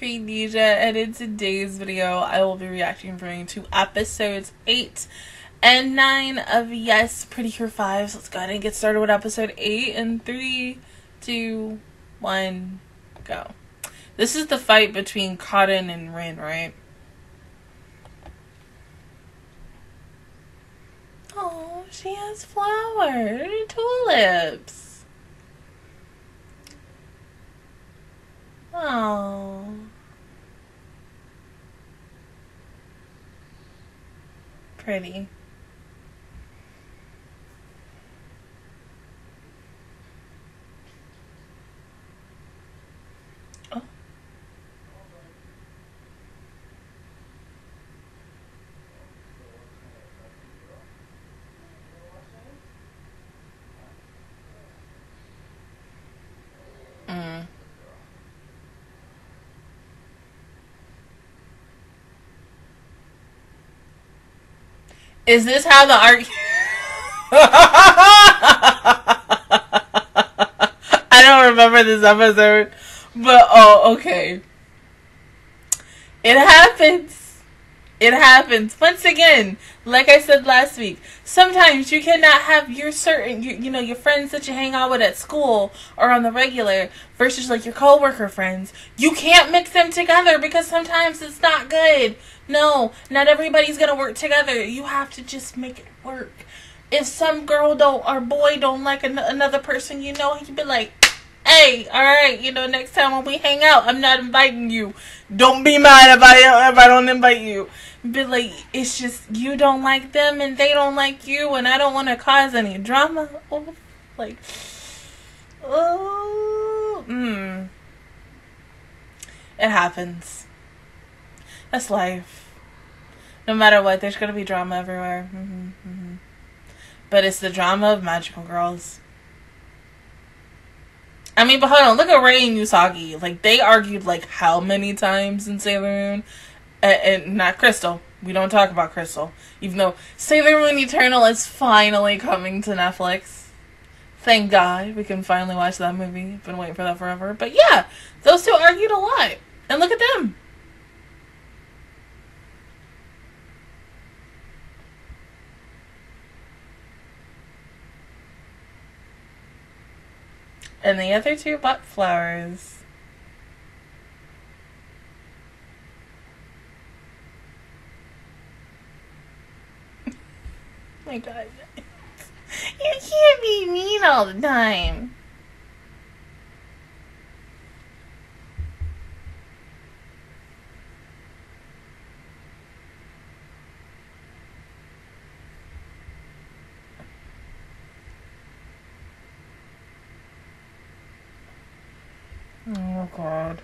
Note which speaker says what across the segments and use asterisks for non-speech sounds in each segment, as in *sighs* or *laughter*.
Speaker 1: Dija, and in today's video, I will be reacting to episodes 8 and 9 of Yes, Pretty Cure 5. So let's go ahead and get started with episode 8 and 3, 2, 1, go. This is the fight between Cotton and Rin, right? Oh, she has flowers, tulips. Oh. Pretty. Oh. Mm. Is this how the art? *laughs* I don't remember this episode, but oh, okay. It happens. It happens. Once again, like I said last week, sometimes you cannot have your certain, you, you know, your friends that you hang out with at school or on the regular versus like your coworker friends. You can't mix them together because sometimes it's not good. No, not everybody's gonna work together. You have to just make it work. If some girl don't or boy don't like an- another person, you know, he'd be like, hey, all right, you know, next time when we hang out, I'm not inviting you. Don't be mad if I if I don't invite you. But like, it's just you don't like them and they don't like you, and I don't want to cause any drama. Oh, like, oh, mm. It happens. That's life. No matter what, there's gonna be drama everywhere. hmm hmm But it's the drama of magical girls. I mean, but hold on, look at Rei and Usagi. Like they argued like how many times in Sailor Moon, and, and not Crystal. We don't talk about Crystal, even though Sailor Moon Eternal is finally coming to Netflix. Thank God we can finally watch that movie. Been waiting for that forever. But yeah, those two argued a lot, and look at them. And the other two bought flowers. *laughs* my god. *laughs* You can't be mean all the time. Oh god.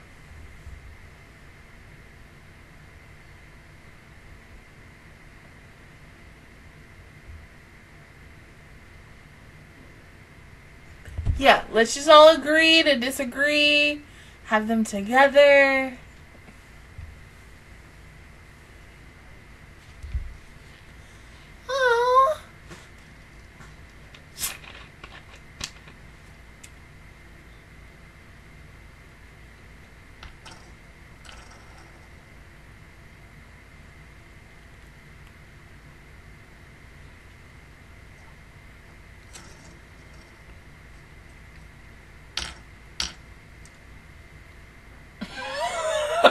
Speaker 1: Yeah, let's just all agree to disagree, have them together.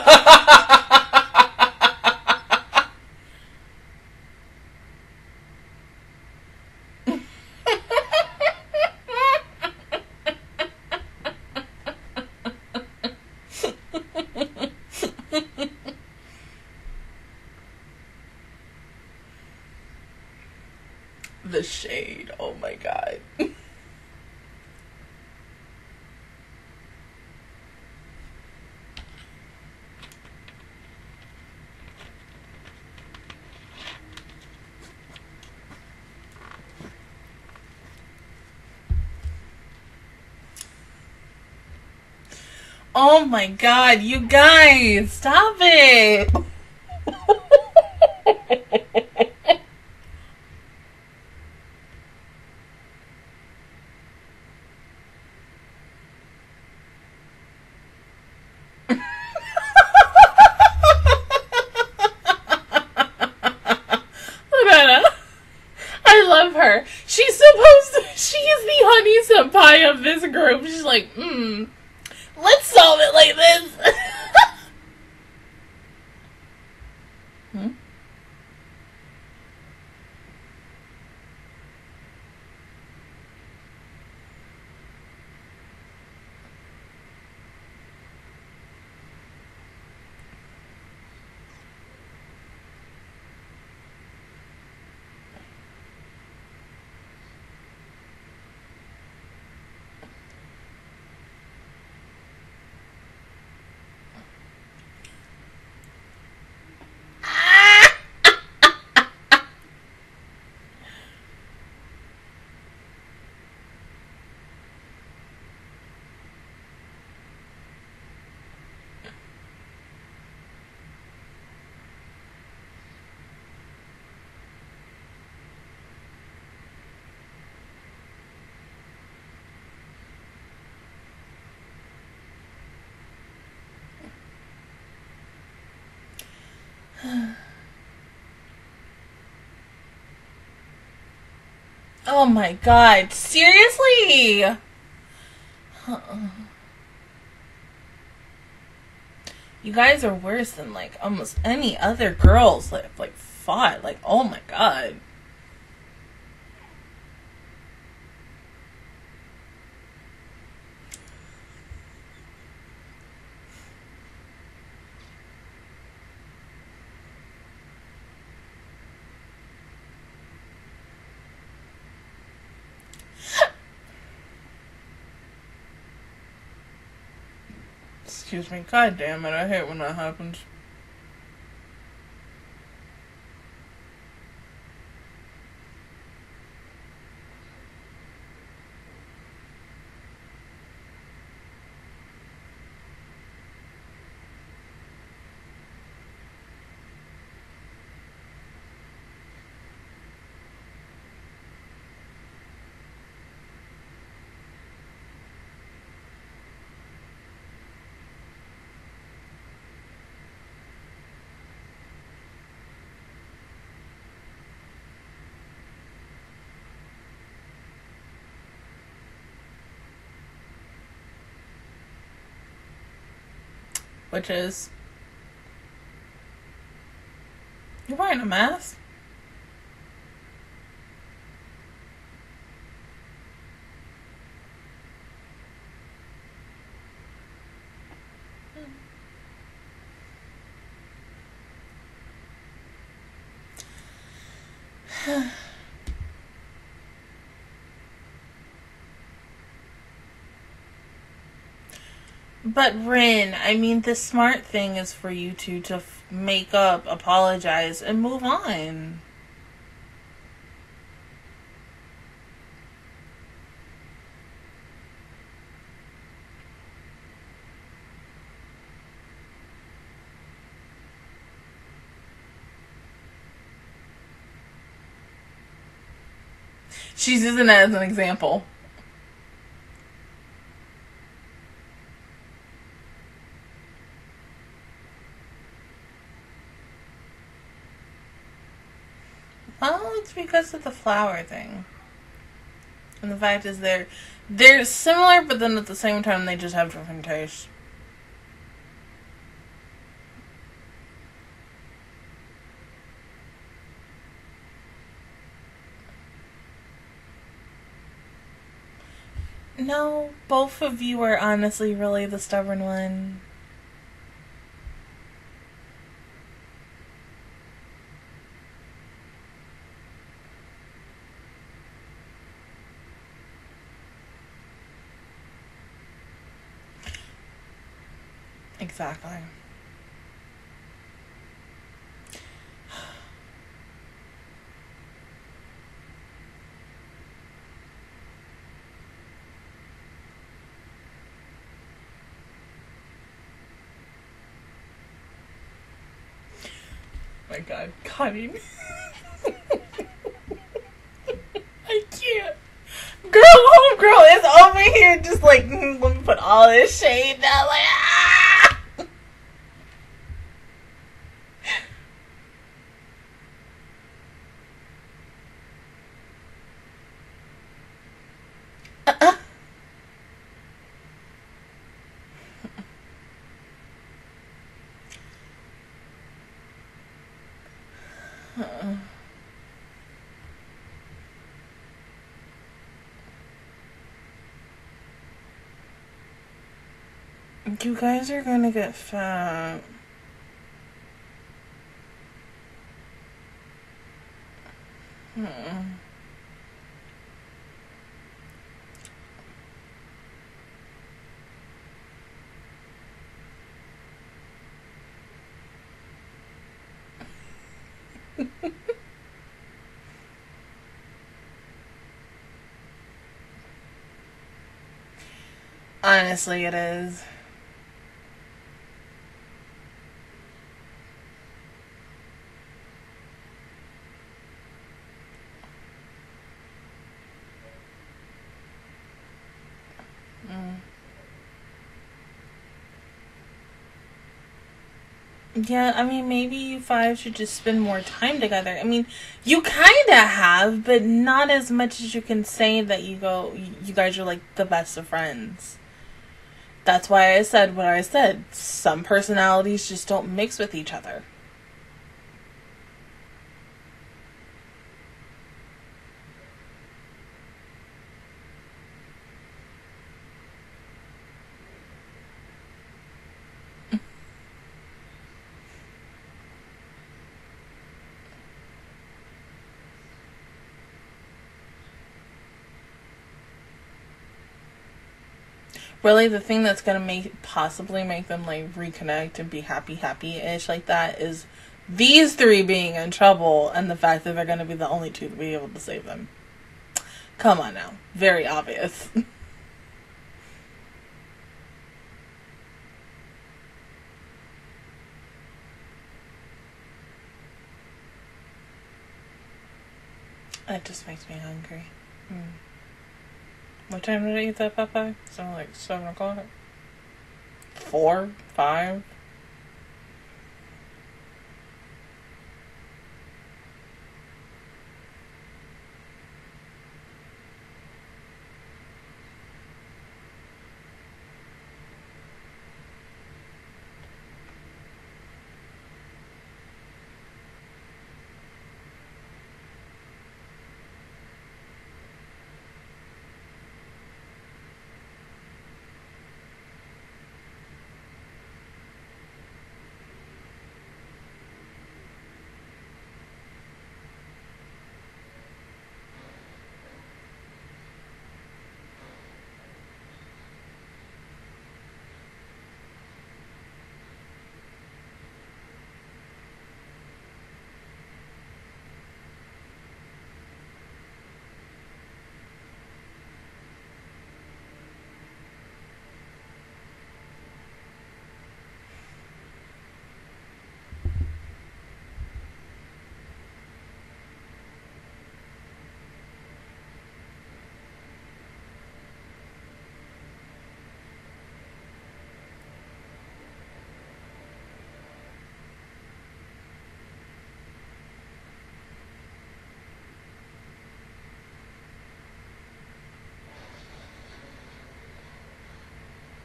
Speaker 1: 哈哈哈 Oh my god, you guys, stop it. She's supposed to, she is the honey senpai of this group. She's like, mm. *sighs* Oh my god, seriously? *sighs* You guys are worse than like almost any other girls that have like fought. Like, oh my god. Excuse me. God damn it. I hate when that happens. Which is you're wearing a mask. But Rin, I mean, the smart thing is for you two to f- make up, apologize, and move on. She's using that as an example. Because of the flower thing. And the fact is they're they're similar but then at the same time they just have different tastes. No, both of you are honestly really the stubborn one. Exactly. *sighs* my god, cutting. *laughs* I can't. Girl, homegirl is over here just like, mm, let me put all this shade down. Like, ah! You guys are gonna get fat. Hmm. *laughs* Honestly, it is. Yeah, I mean, maybe you five should just spend more time together. I mean, you kind of have, but not as much as you can say that you go, you guys are like the best of friends. That's why I said what I said. Some personalities just don't mix with each other. Really the thing that's gonna make possibly make them like reconnect and be happy happy ish like that is these three being in trouble and the fact that they're gonna be the only two to be able to save them. Come on now. Very obvious. *laughs* That just makes me hungry. Mm. What time did I eat that Popeye? Something like 7 o'clock? 4? 5?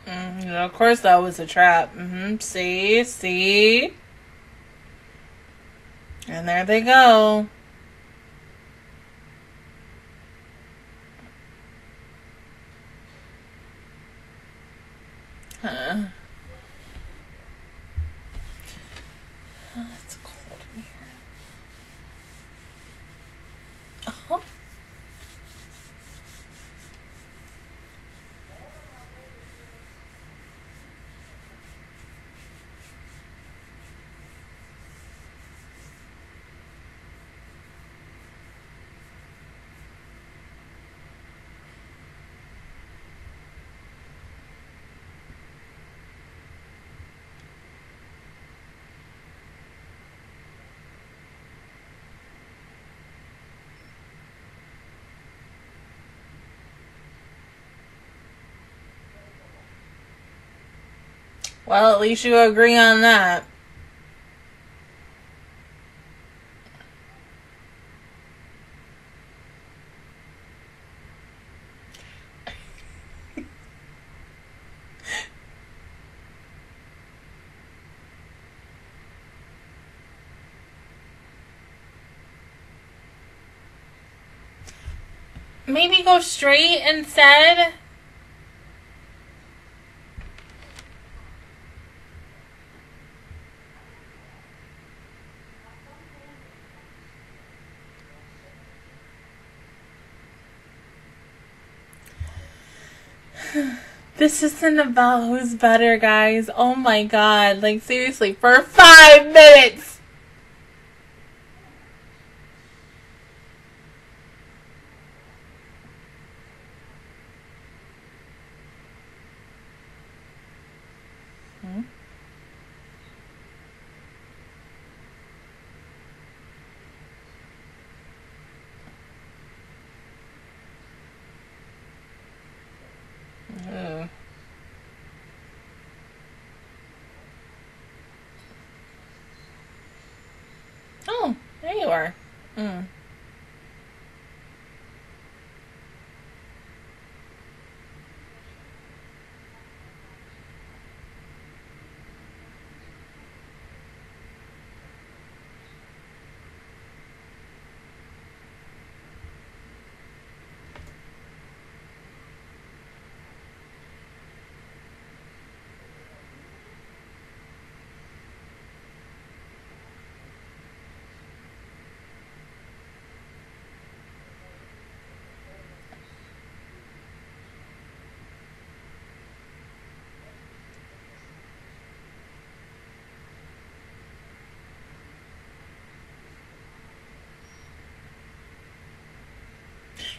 Speaker 1: Mm, know, of course that was a trap. Mm-hmm. See, see. And there they go. Well, at least you agree on that. *laughs* Maybe go straight instead. This isn't about who's better, guys. Oh my god. Like, seriously, for five minutes! Hmm? Ugh. Oh, there you are. Mm.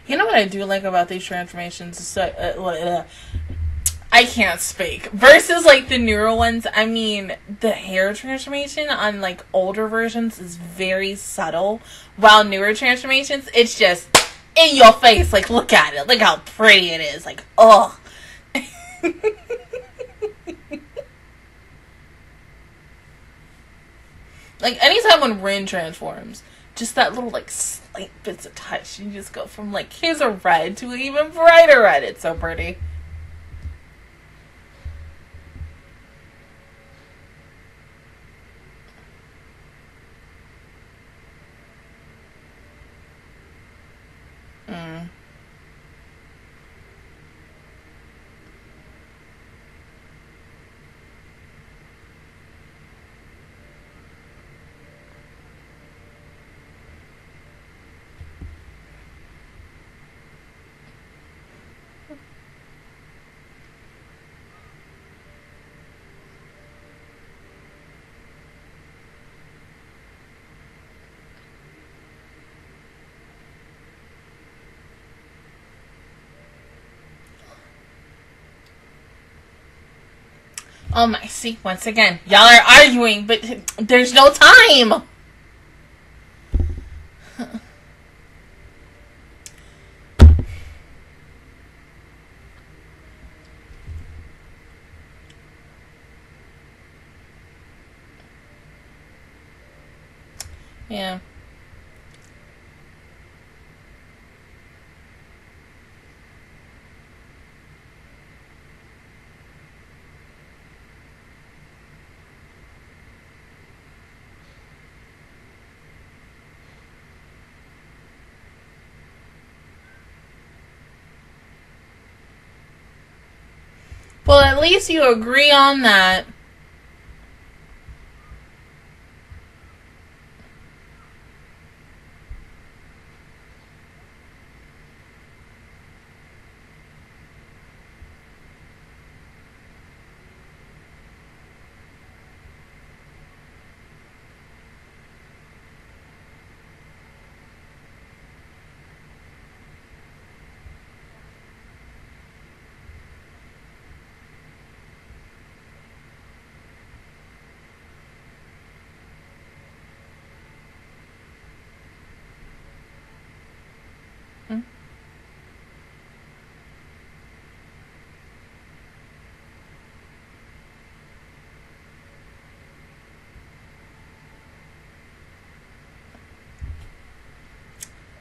Speaker 1: You know what I do like about these transformations? So, uh, uh, I can't speak. Versus like the newer ones, I mean, the hair transformation on like older versions is very subtle, while newer transformations, it's just in your face. Like, look at it. Look how pretty it is. Like, oh. *laughs* like anytime when Rin transforms, just that little like slight bits of touch. You just go from like here's a red to an even brighter red. It's so pretty. Mm. Oh my, see, once again, y'all are arguing, but there's no time. Yeah. Well, at least you agree on that.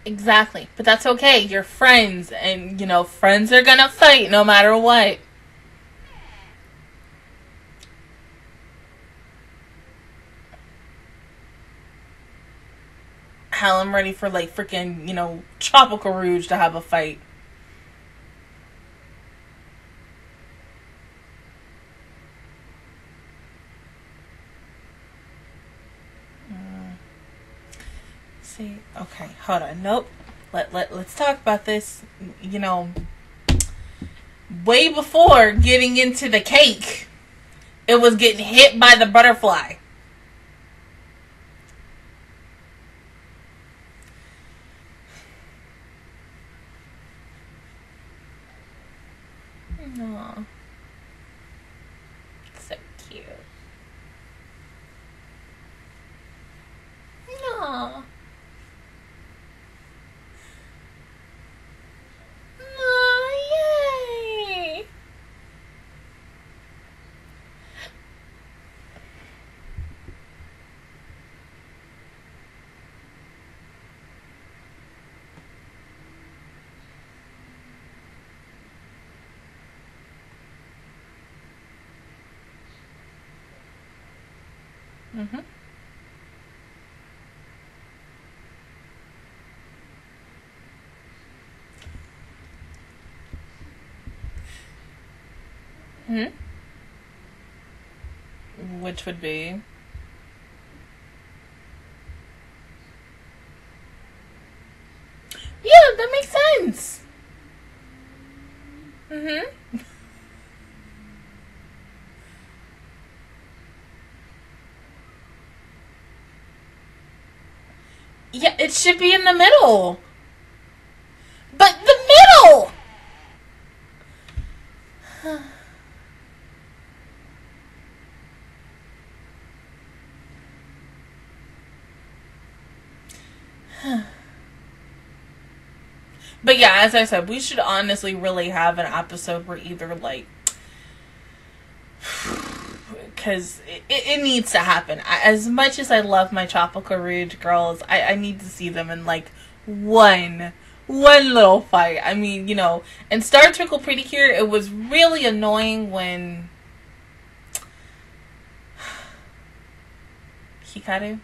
Speaker 1: Exactly. But that's okay. You're friends and you know, friends are going to fight no matter what. Hell, I'm ready for like freaking, you know, Tropical Rouge to have a fight. Mm. See, okay, hold on. Nope. Let let let's talk about this. You know, way before getting into the cake, it was getting hit by the butterfly. Aww. So cute. Aww. Aw, yay. Mm-hmm. Hmm? Which would be Yeah, that makes sense. Mm-hmm. Yeah, it should be in the middle. But the middle! But yeah, as I said, we should honestly really have an episode where either like *sighs* because it, it needs to happen. I, as much as I love my Tropical Rouge girls, I, I need to see them in like one one little fight. I mean, you know, in Star Twinkle Pretty Cure, it was really annoying when *sighs* Hikaru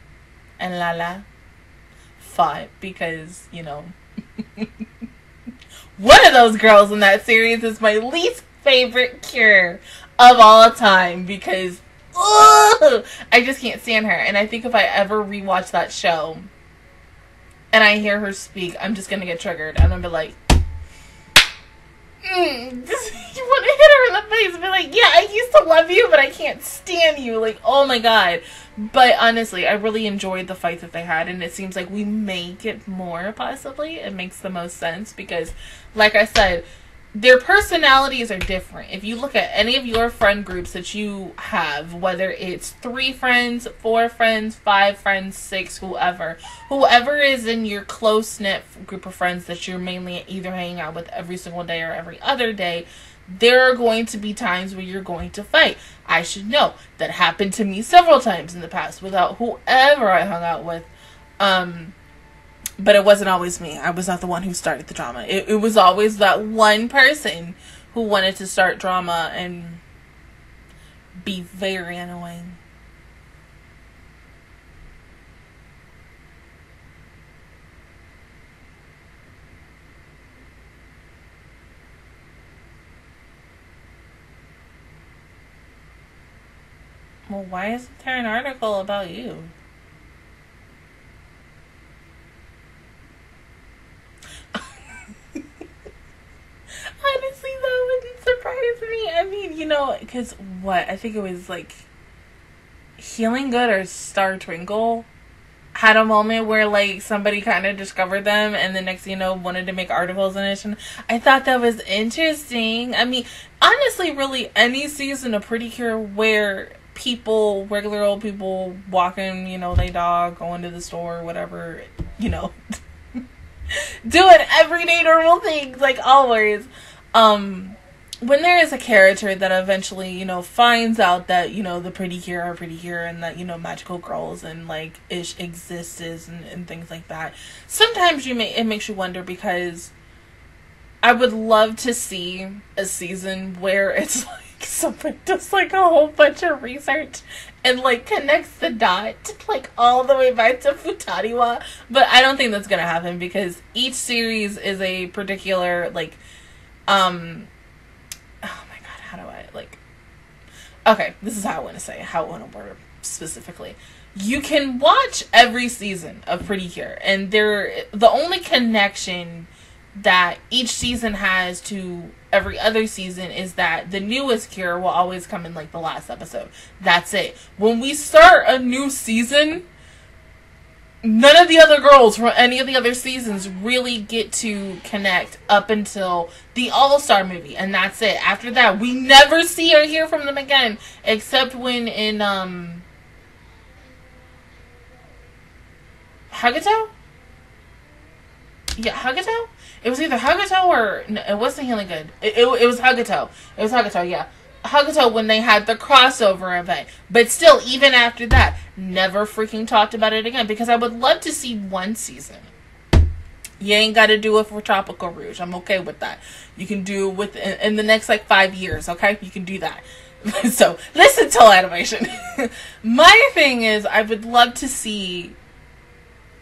Speaker 1: and Lala fought because, you know, *laughs* one of those girls in that series is my least favorite cure of all time because ugh, I just can't stand her. And I think if I ever rewatch that show and I hear her speak, I'm just gonna get triggered. I'm gonna be like, mm, *laughs* you want to hit her in the face and be like, yeah, I used to love you, but I can't stand you. Like, oh my god. But honestly, I really enjoyed the fight that they had, and it seems like we may get more, possibly. It makes the most sense because, like I said, their personalities are different. If you look at any of your friend groups that you have, whether it's three friends, four friends, five friends, six, whoever, whoever is in your close knit group of friends that you're mainly either hanging out with every single day or every other day, there are going to be times where you're going to fight. I should know that happened to me several times in the past without whoever I hung out with. Um, but it wasn't always me. I was not the one who started the drama. It, it was always that one person who wanted to start drama and be very annoying. Well, why isn't there an article about you? Honestly, that wouldn't surprise me. I mean, you know, because what? I think it was like Healing Good or Star Twinkle had a moment where like somebody kind of discovered them and the next you know wanted to make articles on it and i thought that was interesting i mean honestly really any season of pretty cure where people regular old people walking you know they dog going to the store whatever you know *laughs* doing everyday normal things like always um when there is a character that eventually you know finds out that you know the Pretty Cure are Pretty Cure and that you know magical girls and like ish exists and, and things like that sometimes you may it makes you wonder because i would love to see a season where *laughs* it's like someone does like a whole bunch of research and like connects the dot like all the way back to Futari wa. But I don't think that's gonna happen because each series is a particular like um oh my god, how do I like Okay, this is how I wanna say it, how I wanna word it specifically. You can watch every season of Pretty Cure and there the only connection that each season has to every other season is that the newest cure will always come in like the last episode. That's it. When we start a new season, none of the other girls from any of the other seasons really get to connect up until the All Star movie, and that's it. After that, we never see or hear from them again, except when in um Hugtto. Yeah, Hugtto. It was either Hugtto or no, it wasn't Healing Good. It, it, it was Hugtto. It was Hugtto. Yeah, Hugtto when they had the crossover event. But still, even after that, never freaking talked about it again because I would love to see one season. You ain't got to do it for Tropical Rouge. I'm okay with that. You can do it with in, in the next like five years. Okay, you can do that. *laughs* so listen to animation. *laughs* My thing is, I would love to see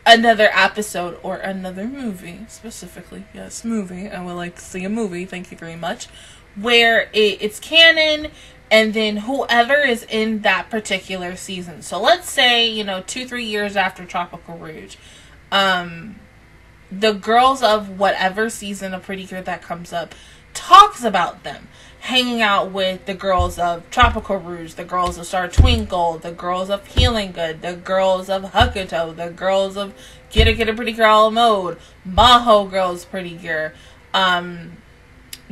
Speaker 1: another episode or another movie, specifically, yes, movie. I would like to see a movie, thank you very much, where it, it's canon and then whoever is in that particular season. So let's say, you know, two, three years after Tropical Rouge, um, the girls of whatever season of Pretty Cure that comes up talks about them hanging out with the girls of Tropical Rouge, the girls of Star Twinkle, the girls of Healing Good, the girls of Hugtto, the girls of Get a Get a Pretty Girl Mode, Maho Girls Pretty Cure, um,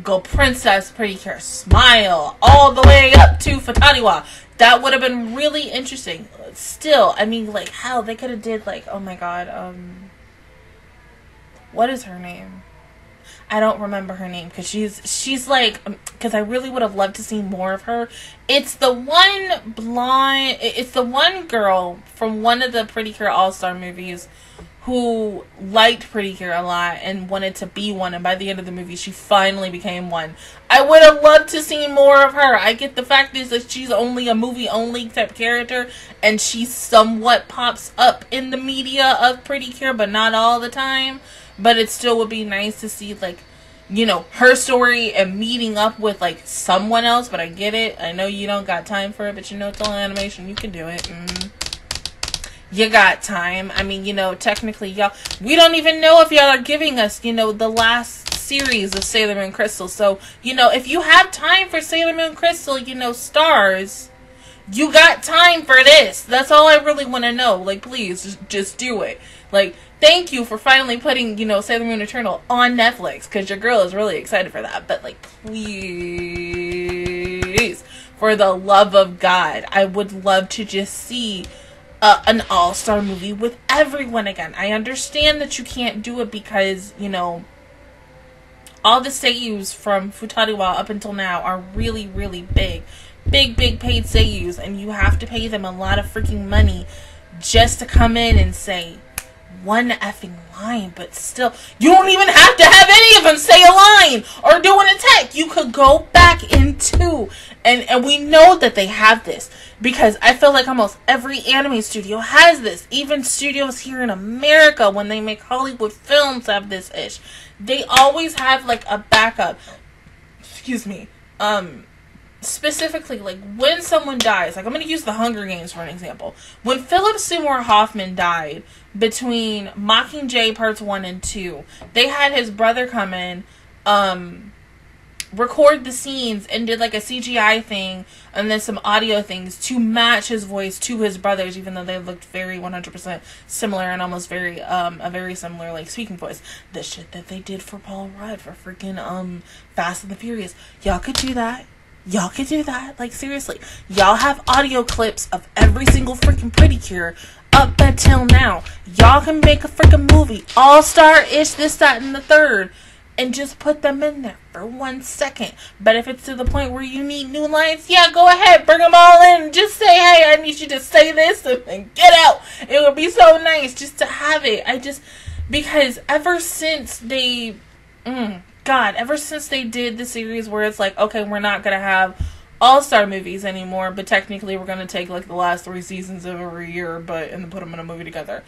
Speaker 1: Go Princess Pretty Cure, Smile, all the way up to Futari wa. That would have been really interesting. Still, I mean, like, how they could have did, like, oh my god, um, what is her name? I don't remember her name because she's she's like because um, I really would have loved to see more of her. It's the one blonde. It's the one girl from one of the Pretty Cure All Star movies who liked Pretty Cure a lot and wanted to be one. And by the end of the movie, she finally became one. I would have loved to see more of her. I get the fact is that she's only a movie only type character, and she somewhat pops up in the media of Pretty Cure, but not all the time but it still would be nice to see like you know her story and meeting up with like someone else but i get it i know you don't got time for it but you know it's all animation you can do it mm. You got time. I mean you know technically y'all we don't even know if y'all are giving us you know the last series of sailor moon crystal. So you know if you have time for sailor moon crystal you know stars you got time for this. That's all i really want to know. Like please just, just do it. Like thank you for finally putting, you know, Sailor Moon Eternal on Netflix because your girl is really excited for that. But, like, please, for the love of God, I would love to just see uh, an all star movie with everyone again. I understand that you can't do it because, you know, all the seiyus from Futari wa up until now are really, really big. Big, big paid seiyus, and you have to pay them a lot of freaking money just to come in and say, one effing line, but still, you don't even have to have any of them say a line or do an attack. You could go back into, and and we know that they have this because I feel like almost every anime studio has this. Even studios here in America, when they make Hollywood films, have this ish. They always have like a backup. Excuse me. Um, specifically like when someone dies like i'm going to use the hunger games for an example. When philip seymour hoffman died between mockingjay parts one and two they had his brother come in um record the scenes and did like a cgi thing and then some audio things to match his voice to his brothers even though they looked very 100% similar and almost very um a very similar like speaking voice. The shit that they did for paul rudd for freaking um fast and the furious. Y'all could do that Y'all can do that. Like, seriously. Y'all have audio clips of every single freaking Pretty Cure up until now. Y'all can make a freaking movie, all star ish, this, that, and the third, and just put them in there for one second. But if it's to the point where you need new lines, yeah, go ahead, bring them all in. Just say, hey, I need you to say this and get out. It would be so nice just to have it. I just, because ever since they, mm, God, ever since they did the series where it's like, okay, we're not gonna have all star movies anymore, but technically we're gonna take like the last three seasons of every year, but and put them in a movie together.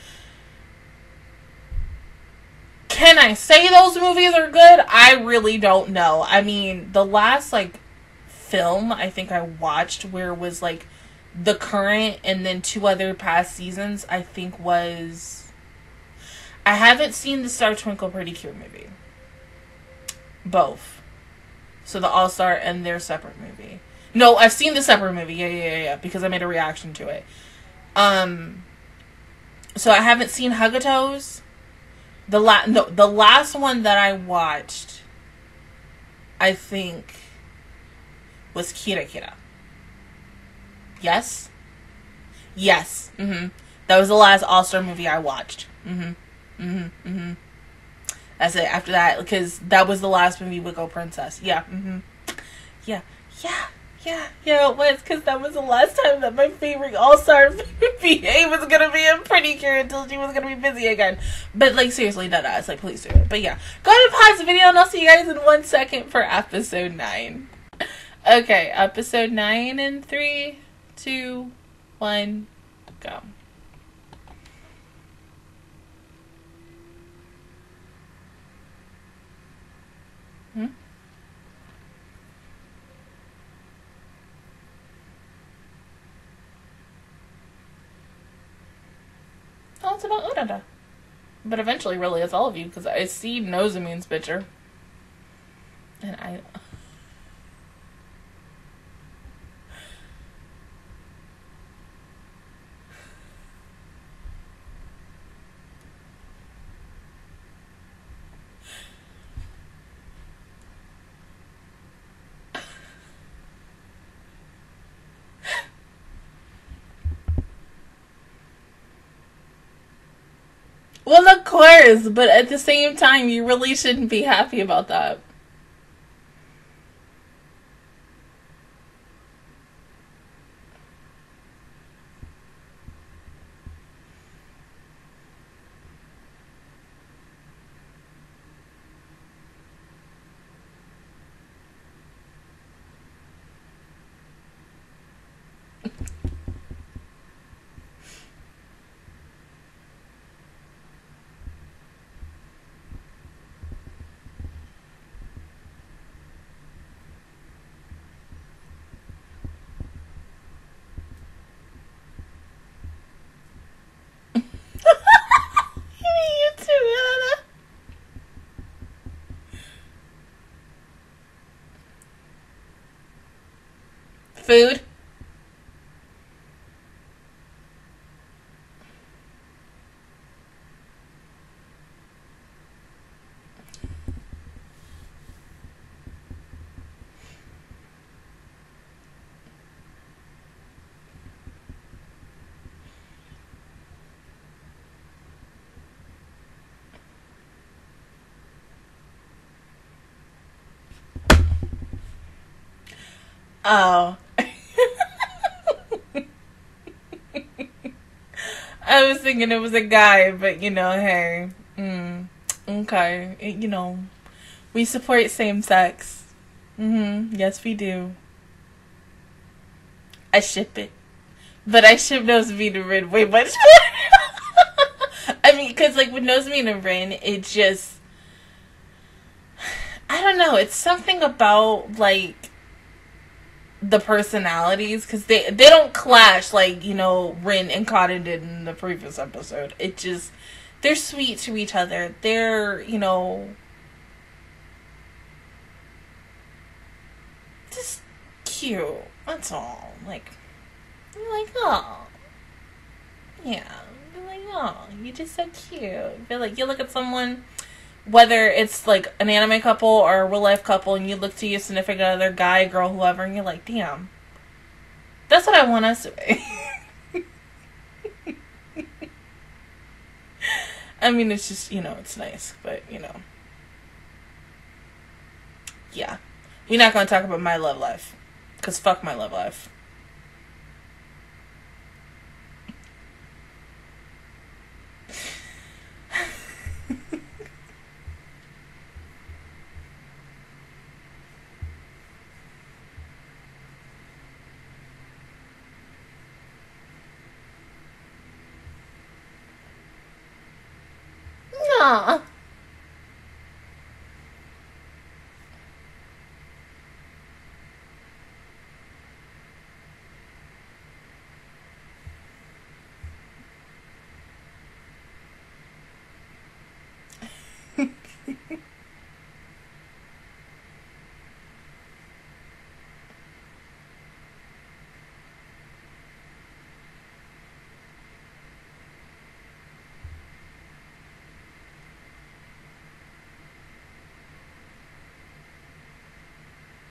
Speaker 1: Can I say those movies are good? I really don't know. I mean, the last like film I think I watched where was like the current and then two other past seasons I think was I haven't seen the Star Twinkle Pretty Cure movie. Both. So the All Star and their separate movie. No, I've seen the separate movie. Yeah, yeah, yeah, yeah. Because I made a reaction to it. Um. So I haven't seen Hugtto's. The la- no, the last one that I watched, I think, was Kira Kira. Yes. Yes. Mm-hmm. That was the last All Star movie I watched. Mm-hmm. Mm-hmm. Mm-hmm. That's it. After that, because that was the last movie with Go Princess. Yeah. Mm-hmm. Yeah. Yeah. Yeah, yeah, it was because that was the last time that my favorite All Star VA *laughs* was gonna be in Pretty Cure until she was gonna be busy again. But like seriously, that ass, like please do it. But yeah, go ahead and pause the video, and I'll see you guys in one second for episode nine. Okay, episode nine in three, two, one, go. Hmm? It's about Urara. But eventually, really, it's all of you because I see Nozomi's picture. And I. Well, of course, but at the same time, you really shouldn't be happy about that. you too, Anna. Food. Oh. I was thinking it was a guy, but you know, hey. Mm, okay. It- you know, we support same sex. Mm-hmm. Yes, we do. I ship it. But I ship Nozomi to Rin way much more. *laughs* I mean, because, like, with Nozomi and Rin, it just. I don't know. It's something about, like, the personalities because they they don't clash like you know Rin and Cotton did in the previous episode. It just they're sweet to each other. They're you know just cute. That's all. Like you're like oh yeah. You're like oh you're just so cute. Feel like you look at someone whether it's like an anime couple or a real life couple and you look to your significant other, guy, girl, whoever, and you're like, damn. That's what I want us to be. *laughs* I mean, it's just, you know, it's nice, but, you know. Yeah. We're not going to talk about my love life. Because fuck my love life. *laughs* Yeah.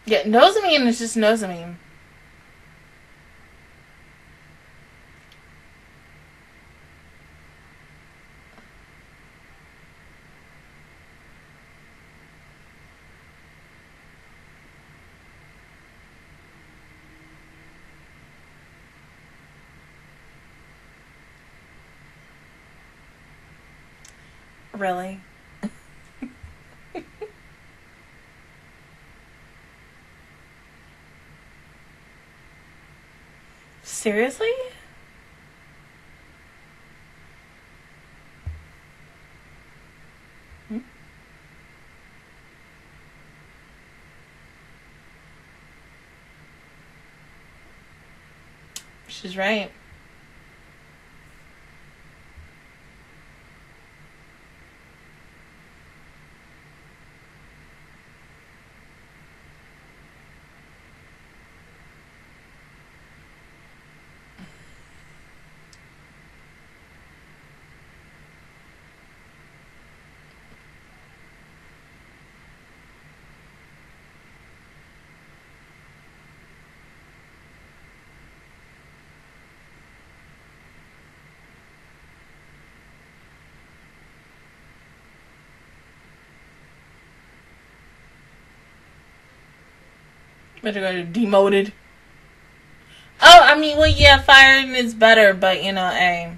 Speaker 1: Yeah, Nozomi is just Nozomi. Really? Seriously? Hmm? She's right. Better go to demoted. Oh, I mean, well, yeah, firing is better, but you know, hey.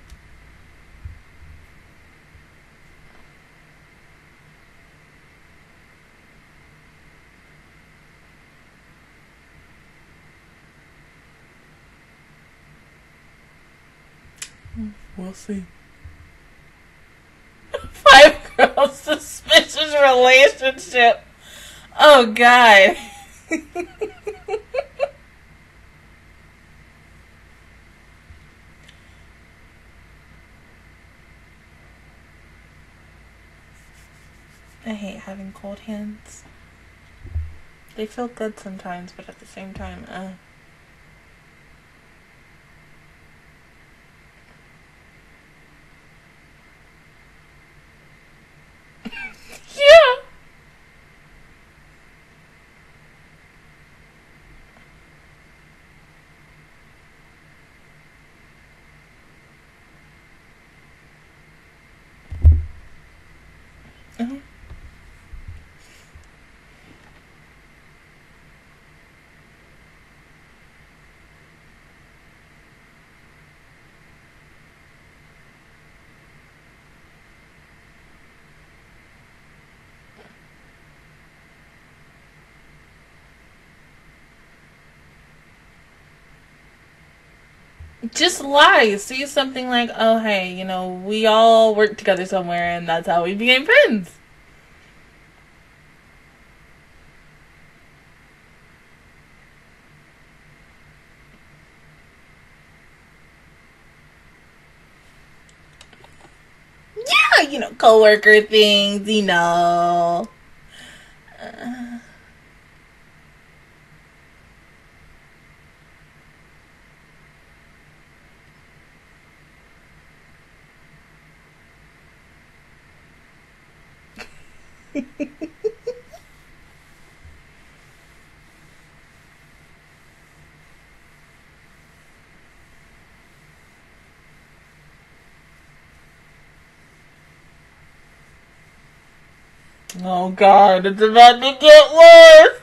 Speaker 1: We'll see. *laughs* Five girls suspicious relationship. Oh God. *laughs* I hate having cold hands. They feel good sometimes, but at the same time, uh. yeah. Mhm. Just lie. See something like, oh, hey, you know, we all work together somewhere and that's how we became friends. Yeah, you know, coworker things, you know. Uh, oh Oh, god, it's about to get worse.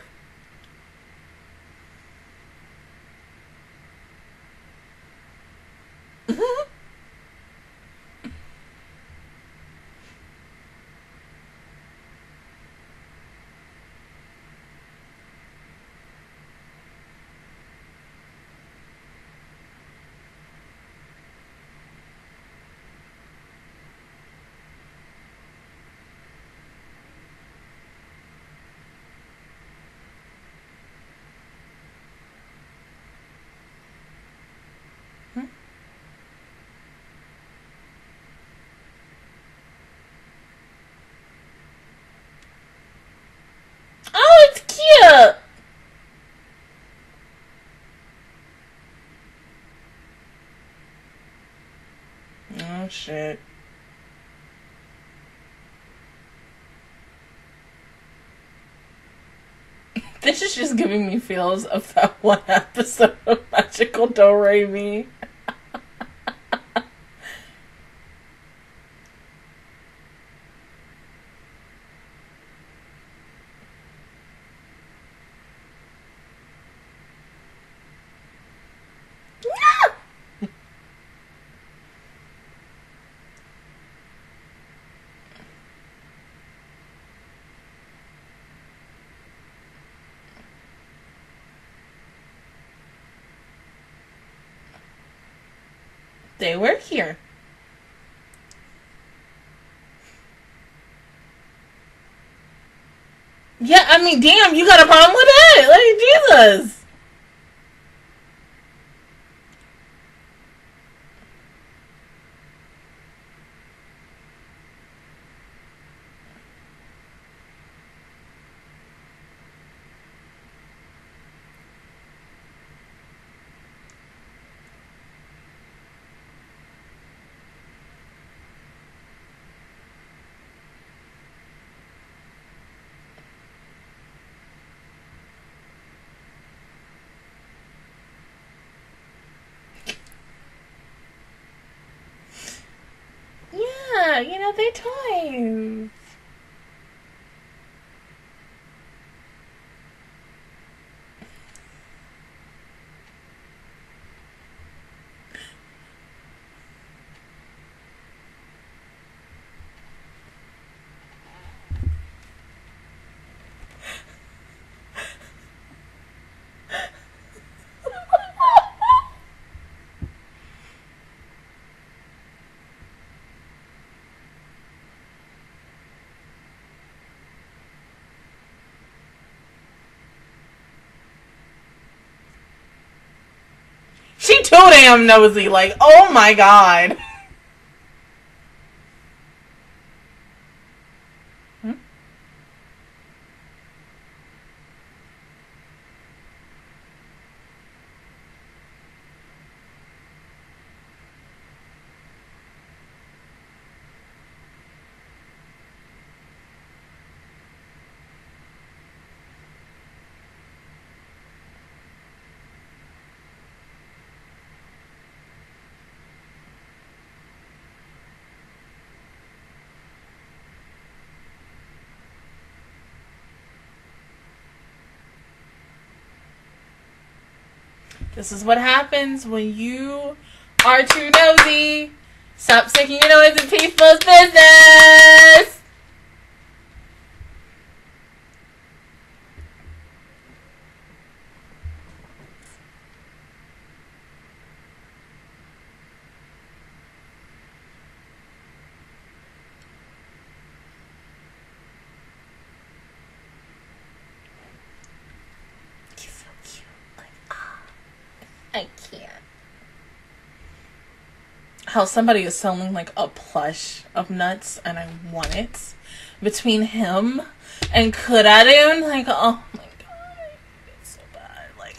Speaker 1: Shit. *laughs* This is just giving me feels of that one episode of Magical Do Re Mi. They work here. Yeah, I mean, damn, you got a problem with it? Like, Jesus. You know, they're toys. Too damn nosy. Like, oh my god. Hmm? This is what happens when you are too nosy. Stop sticking your nose in people's business. He's so cute. Like, ah, I can't. How somebody is selling like a plush of nuts and I want it between him and Kuradun. Like, oh my god, it's so bad. Like,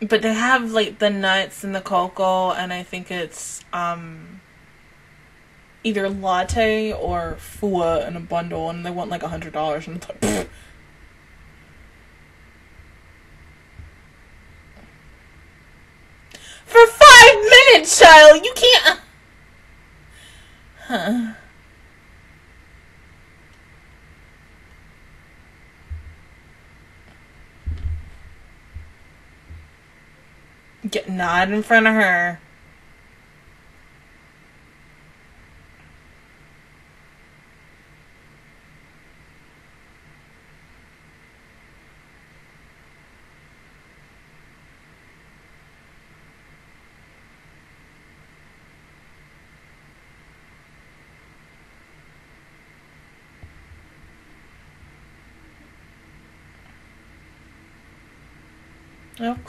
Speaker 1: but they have like the nuts and the cocoa, and I think it's um either latte or Fuwa in a bundle, and they want like a hundred dollars, and it's like. *laughs* pfft. For five minutes, you can't. Huh. Get not in front of her.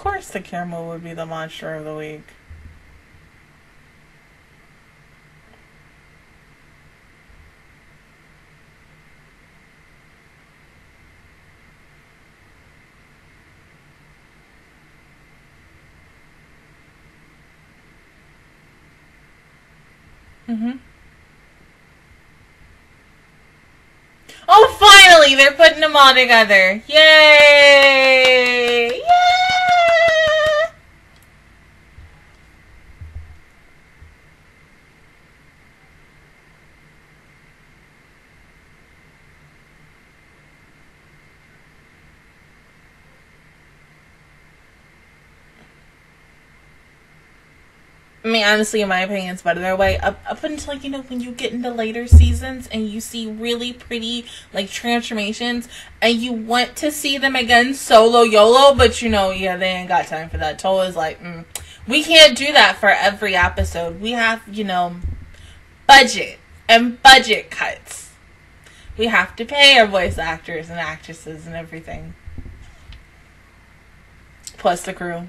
Speaker 1: course the camel would be the monster of the week. Mm-hmm. Oh, finally! They're putting them all together. Yay! Mean, honestly, in my opinion, it's better their way. Up, up until you know when you get into later seasons and you see really pretty like transformations, and you want to see them again solo YOLO, but you know, yeah, they ain't got time for that. Toei's like, mm, we can't do that for every episode. We have, you know, budget and budget cuts. We have to pay our voice actors and actresses and everything, plus the crew.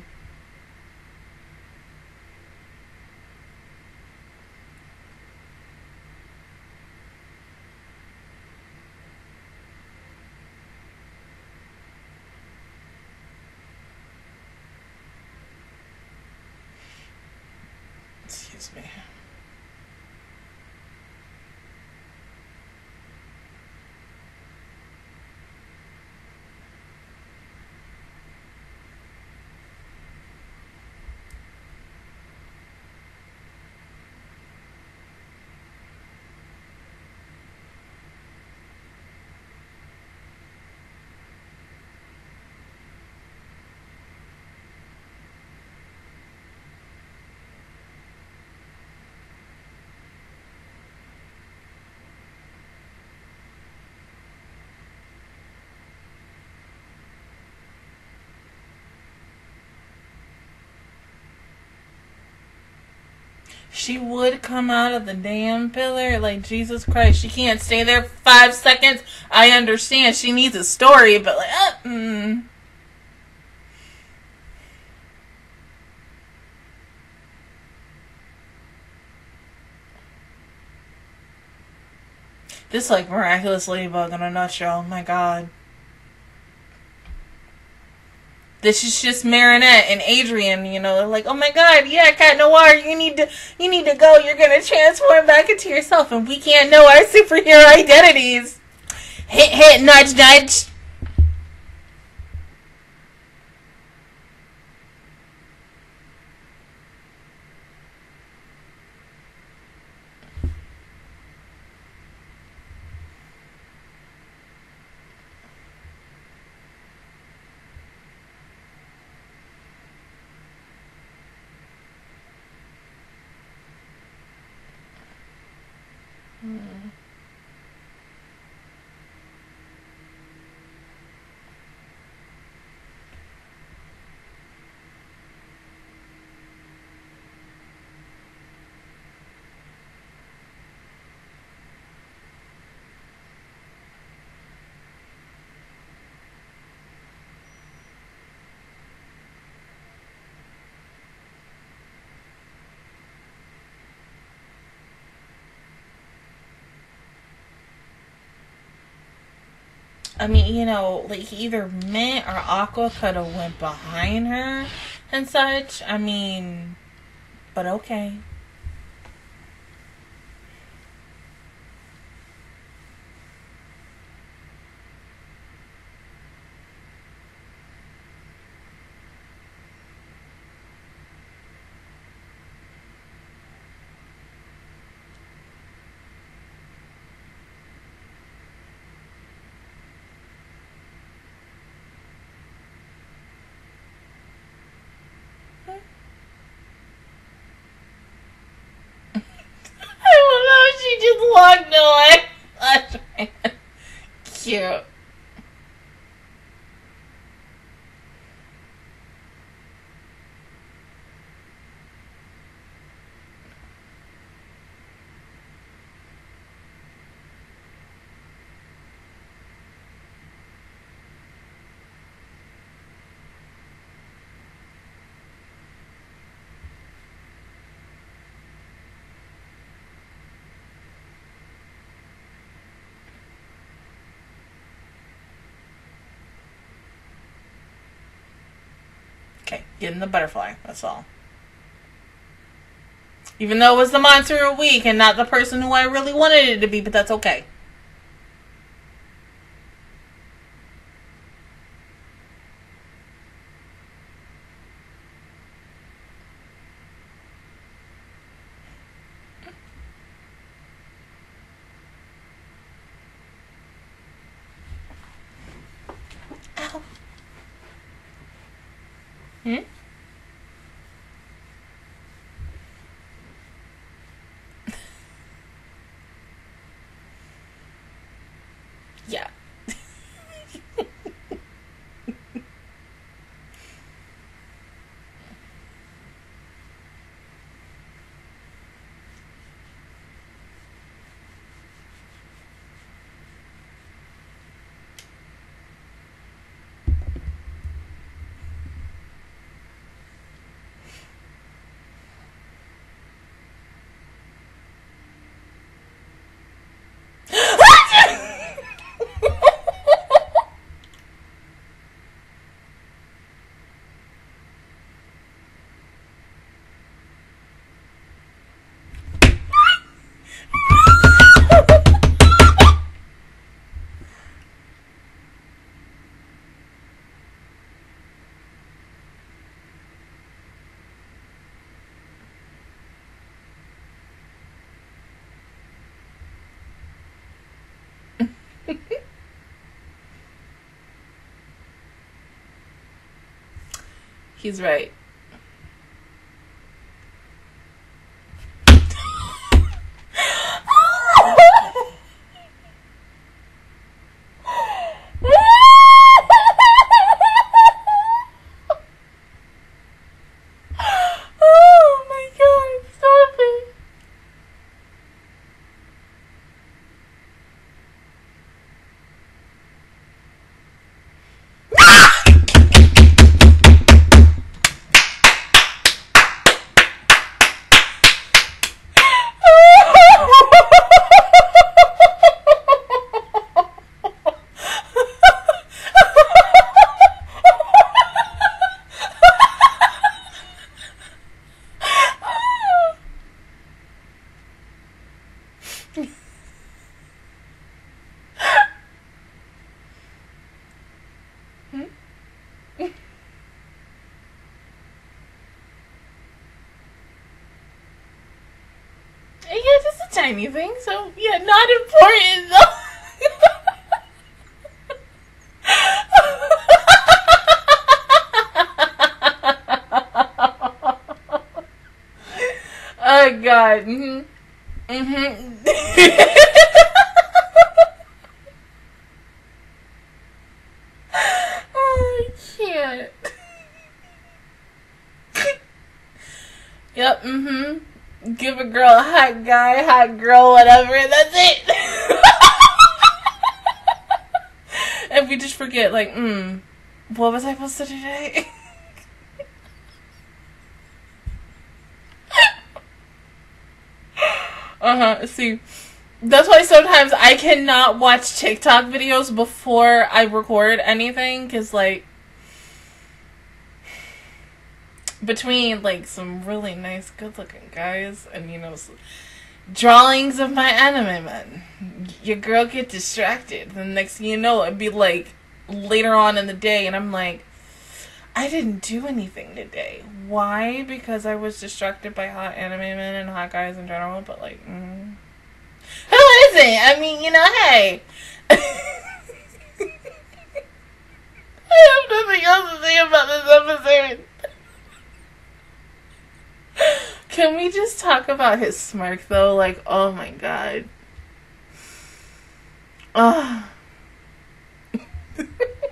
Speaker 1: Excuse me. She would come out of the damn pillar. Like, Jesus Christ, she can't stay there five seconds. I understand she needs a story, but like, uh, mm. This like miraculous ladybug in a nutshell. My God. This is just Marinette and Adrien, you know, like, oh my god, yeah, Cat Noir, you need to you need to go, you're gonna transform back into yourself and we can't know our *laughs* superhero identities. Hit hit nudge nudge. I mean, you know, like either Mint or Aqua could have went behind her and such. I mean, but okay. I love how she just walked away. Cute. Getting the butterfly. That's all. Even though it was the monster of the week and not the person who I really wanted it to be, but that's okay. Ow. Hmm? Yeah. He's right. oh my god, stop it. Yeah, just a tiny thing. So yeah, not important though. *laughs* oh god. Mhm. Mhm. *laughs* oh, I can't. yep. Mhm give a girl hot guy, hot girl, whatever, and that's it. *laughs* and we just forget, like, mm, what was I supposed to do today? *laughs* uh huh. See, that's why sometimes I cannot watch TikTok videos before I record anything, because, like, between like some really nice, good-looking guys and you know drawings of my anime men, your girl get distracted. The next thing you know, it'd be like later on in the day, and I'm like, I didn't do anything today. Why? Because I was distracted by hot anime men and hot guys in general. But like, mm. who is it? I mean, you know, hey. *laughs* I have nothing else to say about this episode. *laughs* Can we just talk about his smirk though? Like, oh my god. Oh. *laughs*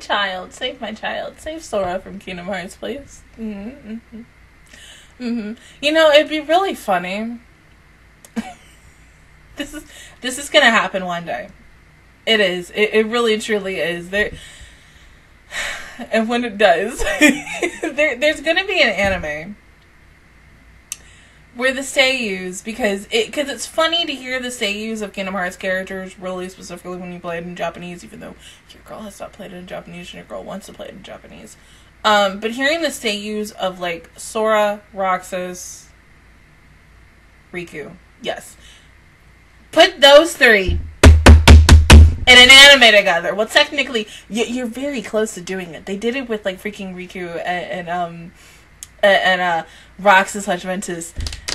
Speaker 1: child. Save my child. Save Sora from Kingdom Hearts, please. Mm-hmm. Mm-hmm. You know, it'd be really funny *laughs* this is this is gonna happen one day. It is. It, it really truly is. There *sighs* and when it does, *laughs* there there's gonna be an anime where the seiyus because it because it's funny to hear the seiyus of Kingdom Hearts characters really specifically when you play it in Japanese, even though your girl has not played it in Japanese and your girl wants to play it in Japanese. Um, but hearing the seiyus of like Sora, Roxas, Riku, yes, put those three in an anime together. Well, technically, you're very close to doing it. They did it with like freaking Riku and, and um and uh Roxas Juventus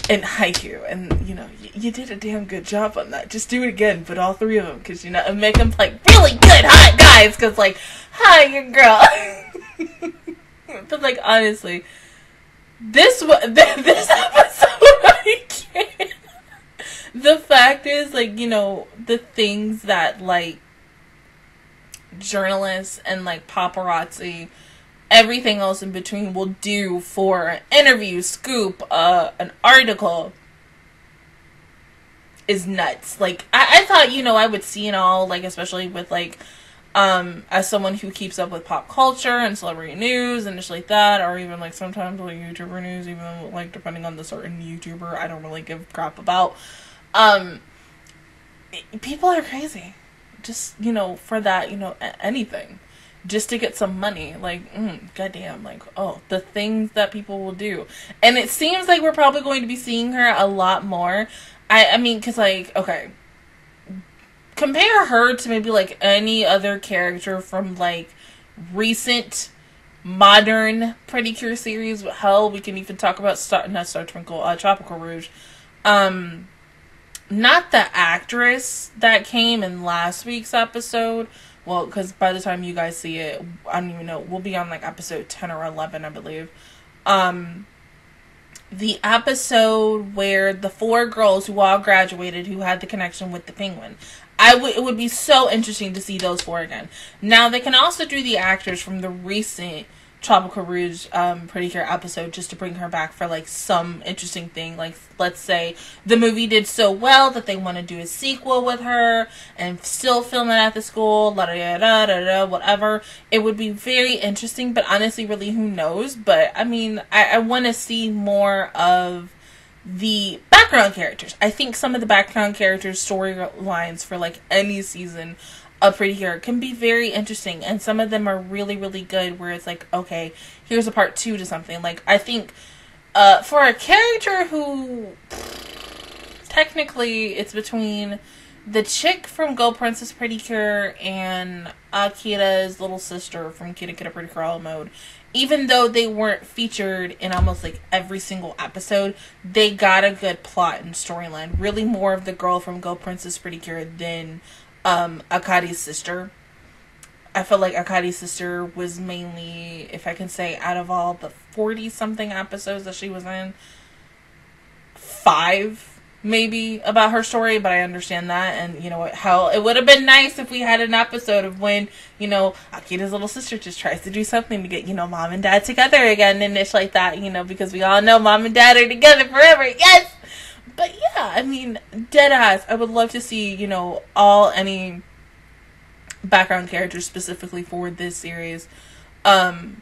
Speaker 1: and Haikyuu, and you know you, you, did a damn good job on that. Just do it again, but all three of them, because you know, and make them like really good hot guys, because like, hi, your girl. *laughs* but like honestly, this *laughs* this episode. *laughs* The fact is, like you know, the things that like journalists and like paparazzi everything else in between will do for an interview, scoop, uh, an article is nuts. Like I, I thought, you know, I would see it all, like especially with like um as someone who keeps up with pop culture and celebrity news and just like that, or even like sometimes like YouTuber news, even like depending on the certain YouTuber I don't really give crap about. Um people are crazy. Just, you know, for that, you know, anything just to get some money. Like, mm, goddamn, like, oh, the things that people will do. And it seems like we're probably going to be seeing her a lot more. I, I mean, because, like, okay. Compare her to maybe, like, any other character from, like, recent modern Pretty Cure series. Hell, we can even talk about Star, not Star Twinkle, uh, Tropical Rouge. Um, not the actress that came in last week's episode, well, because by the time you guys see it, I don't even know. We'll be on like episode 10 or 11, I believe. Um, the episode where the four girls who all graduated who had the connection with the penguin. I would it would be so interesting to see those four again. Now they can also do the actors from the recent Tropical Rouge um, Pretty Cure episode just to bring her back for like some interesting thing. Like, let's say the movie did so well that they want to do a sequel with her and still film it at the school, la da da da da, whatever. It would be very interesting, but honestly, really, who knows? But I mean, I, I want to see more of the background characters. I think some of the background characters' storylines for like any season a Pretty Cure can be very interesting and some of them are really really good where it's like okay here's a part two to something like i think uh, for a character who technically it's between the chick from Go Princess Pretty Cure and Akira's little sister from Kira Kira Pretty Cure mode. Even though they weren't featured in almost like every single episode, they got a good plot and storyline. Really more of the girl from Go Princess Pretty Cure than um, sister. I feel like Akira's sister was mainly, if I can say, out of all the 40 something episodes that she was in, five maybe about her story, but I understand that. And you know what? It would have been nice if we had an episode of when, you know, Akira's little sister just tries to do something to get, you know, mom and dad together again and it's like that, you know, because we all know mom and dad are together forever. Yes! But yeah, I mean, dead ass. I would love to see, you know, all any background characters specifically for this series. Um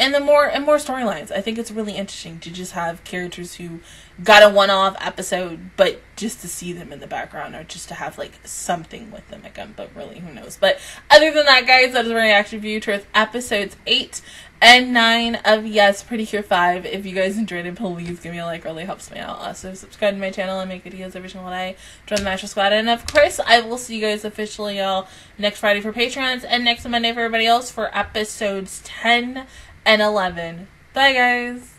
Speaker 1: and the more and more storylines. I think it's really interesting to just have characters who got a one-off episode, but just to see them in the background or just to have like something with them again. But really, who knows? But other than that, guys, that is my reaction view towards episodes eight and nine of Yes Pretty Cure 5. If you guys enjoyed it, please give me a like, really helps me out. Also, subscribe to my channel and make videos every single day. Join the Master Squad. And of course, I will see you guys officially all next Friday for Patreons and next Monday for everybody else for episodes 10 and 11. Bye, guys.